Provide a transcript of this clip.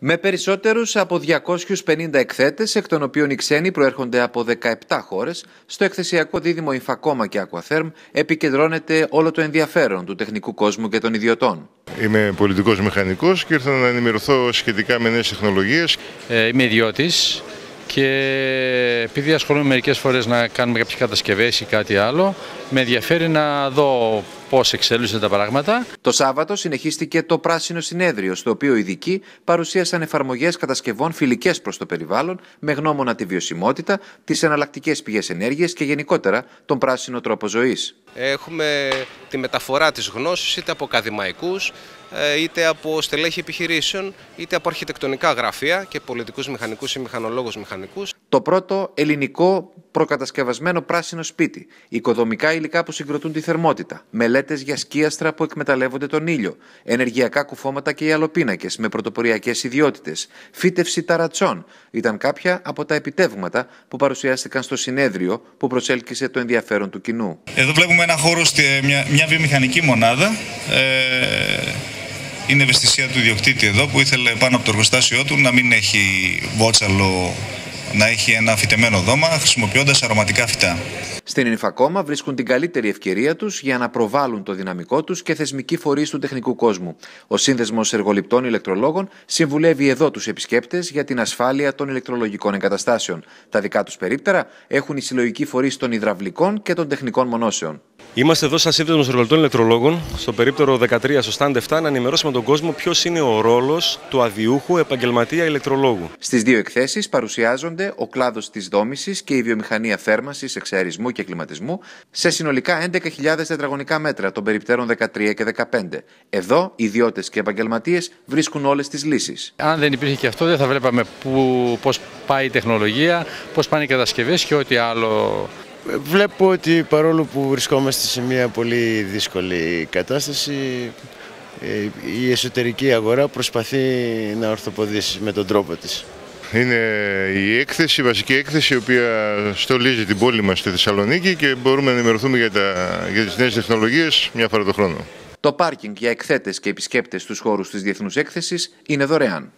Με περισσότερους από 250 εκθέτες, εκ των οποίων οι ξένοι προέρχονται από 17 χώρες, στο εκθεσιακό δίδυμο Ιφακόμα και Aquatherm επικεντρώνεται όλο το ενδιαφέρον του τεχνικού κόσμου και των ιδιωτών. Είμαι πολιτικός μηχανικός και ήρθα να ενημερωθώ σχετικά με νέες τεχνολογίες. Ε, είμαι ιδιώτης και επειδή ασχολούμαι μερικές φορές να κάνουμε κάποιες κατασκευές ή κάτι άλλο, με ενδιαφέρει να δω πώς εξελίσσονται τα πράγματα. Το Σάββατο συνεχίστηκε το Πράσινο Συνέδριο, στο οποίο οι ειδικοί παρουσίασαν εφαρμογές κατασκευών φιλικές προς το περιβάλλον, με γνώμονα τη βιωσιμότητα, τις εναλλακτικές πηγές ενέργειας και γενικότερα τον πράσινο τρόπο ζωής. Έχουμε τη μεταφορά της γνώσης είτε από ακαδημαϊκούς, ε, είτε από στελέχη επιχειρήσεων, είτε από αρχιτεκτονικά γραφεία και πολιτικούς μηχανικούς ή μηχανολόγους μηχανικούς. Το πρώτο ελληνικό προκατασκευασμένο πράσινο σπίτι, οικοδομικά υλικά που συγκροτούν τη θερμότητα, μελέτες για σκίαστρα που εκμεταλλεύονται τον ήλιο, ενεργειακά κουφώματα και ιαλοπίνακες με πρωτοποριακές ιδιότητες, φύτευση ταρατσών. Ήταν κάποια από τα επιτεύγματα που παρουσιάστηκαν στο συνέδριο που προσέλκυσε το ενδιαφέρον του κοινού. Εδώ βλέπουμε ένα χώρο, μια, μια βιομηχανική μονάδα. Ε, είναι ευαισθησία του ιδιοκτήτη εδώ που ήθελε πάνω από το εργοστάσιό του να μην έχει βότσαλο να έχει ένα φυτεμένο δώμα χρησιμοποιώντας αρωματικά φυτά. Στην Ινφακόμα βρίσκουν την καλύτερη ευκαιρία τους για να προβάλλουν το δυναμικό τους και θεσμικοί φορείς του τεχνικού κόσμου. Ο Σύνδεσμος Εργοληπτών Ηλεκτρολόγων συμβουλεύει εδώ τους επισκέπτες για την ασφάλεια των ηλεκτρολογικών εγκαταστάσεων. Τα δικά τους περίπτερα έχουν οι συλλογικοί φορείς των υδραυλικών και των τεχνικών μονώσεων. Είμαστε εδώ σαν σύνδεσμος εργοληπτών ηλεκτρολόγων, στο περίπτερο 13, στο stand 7, να ενημερώσουμε τον κόσμο ποιος είναι ο ρόλος του αδιούχου επαγγελματία ηλεκτρολόγου. Στις δύο εκθέσεις παρουσιάζονται ο κλάδος της δόμησης και η βιομηχανία θέρμανσης, εξαερισμού και κλιματισμού σε συνολικά 11.000 τετραγωνικά μέτρα των περιπτέρων 13 και 15. Εδώ, ιδιώτες και επαγγελματίες βρίσκουν όλες τις λύσεις. Αν δεν υπήρχε και αυτό, δεν θα βλέπαμε πώς πάει η τεχνολογία, πώς πάνε οι κατασκευές και ό,τι άλλο Βλέπω ότι παρόλο που βρισκόμαστε σε μια πολύ δύσκολη κατάσταση, ε, η εσωτερική αγορά προσπαθεί να ορθοποδήσει με τον τρόπο της. Είναι η έκθεση, η βασική έκθεση, η οποία στολίζει την πόλη μας στη Θεσσαλονίκη και μπορούμε να ενημερωθούμε για, τα, για τις νέες τεχνολογίες μια φορά το χρόνο. Το πάρκινγκ για εκθέτες και επισκέπτες στους χώρους της Διεθνούς Έκθεσης είναι δωρεάν.